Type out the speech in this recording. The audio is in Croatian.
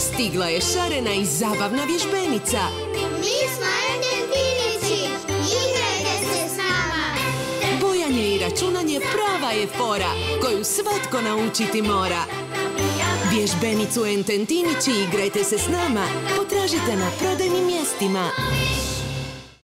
Stigla je šarena i zabavna vježbenica. Mi smo Endentinići. Igrajte se s nama. Bojanje i računanje prava je fora koju svatko naučiti mora. Vježbenicu Ententinići igrajte se s nama. Potražite na prodajnim mjestima.